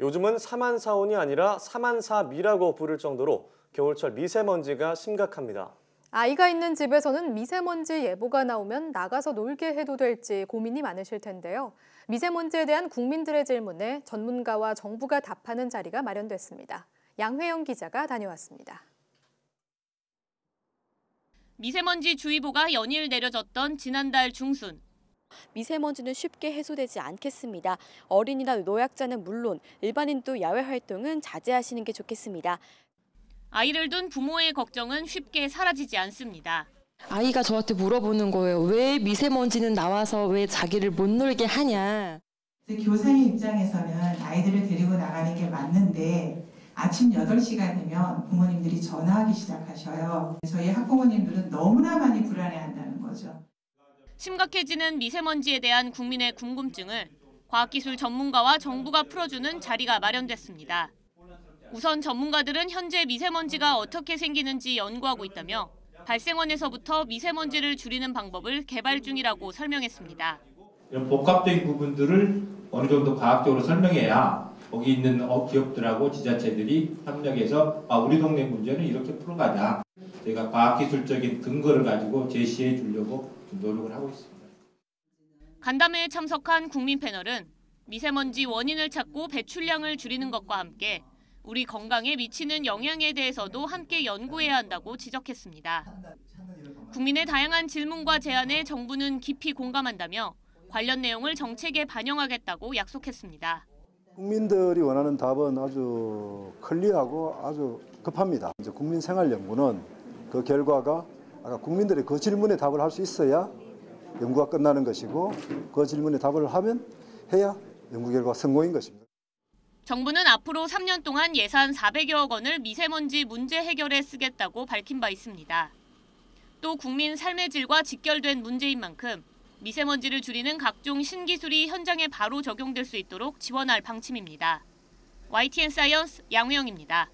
요즘은 사만사온이 아니라 사만사미라고 부를 정도로 겨울철 미세먼지가 심각합니다. 아이가 있는 집에서는 미세먼지 예보가 나오면 나가서 놀게 해도 될지 고민이 많으실 텐데요. 미세먼지에 대한 국민들의 질문에 전문가와 정부가 답하는 자리가 마련됐습니다. 양회영 기자가 다녀왔습니다. 미세먼지 주의보가 연일 내려졌던 지난달 중순. 미세먼지는 쉽게 해소되지 않겠습니다. 어린이나 노약자는 물론 일반인도 야외 활동은 자제하시는 게 좋겠습니다. 아이를 둔 부모의 걱정은 쉽게 사라지지 않습니다. 아이가 저한테 물어보는 거예요. 왜 미세먼지는 나와서 왜 자기를 못 놀게 하냐. 교사의 입장에서는 아이들을 데리고 나가는 게 맞는데 아침 8시가 되면 부모님들이 전화하기 시작하셔요. 저희 학부모님들은 너무나 많이 불안해한다는 거죠. 심각해지는 미세먼지에 대한 국민의 궁금증을 과학기술 전문가와 정부가 풀어주는 자리가 마련됐습니다. 우선 전문가들은 현재 미세먼지가 어떻게 생기는지 연구하고 있다며 발생원에서부터 미세먼지를 줄이는 방법을 개발 중이라고 설명했습니다. 이런 복합적인 부분들을 어느 정도 과학적으로 설명해야 거기 있는 어, 기업들하고 지자체들이 협력해서 아, 우리 동네 문제는 이렇게 풀어가자. 저희가 과학기술적인 근거를 가지고 제시해 주려고 좀 노력을 하고 있습니다. 간담회에 참석한 국민 패널은 미세먼지 원인을 찾고 배출량을 줄이는 것과 함께 우리 건강에 미치는 영향에 대해서도 함께 연구해야 한다고 지적했습니다. 국민의 다양한 질문과 제안에 정부는 깊이 공감한다며 관련 내용을 정책에 반영하겠다고 약속했습니다. 국민들이 원하는 답은 아주 클리어하고 아주 급합니다. 이제 국민생활연구는 그 결과가 아까 국민들의 그 질문에 답을 할 수 있어야 연구가 끝나는 것이고 그 질문에 답을 하면 해야 연구 결과가 성공인 것입니다. 정부는 앞으로 3년 동안 예산 400여억 원을 미세먼지 문제 해결에 쓰겠다고 밝힌 바 있습니다. 또 국민 삶의 질과 직결된 문제인 만큼 미세먼지를 줄이는 각종 신기술이 현장에 바로 적용될 수 있도록 지원할 방침입니다. YTN 사이언스 양우영입니다.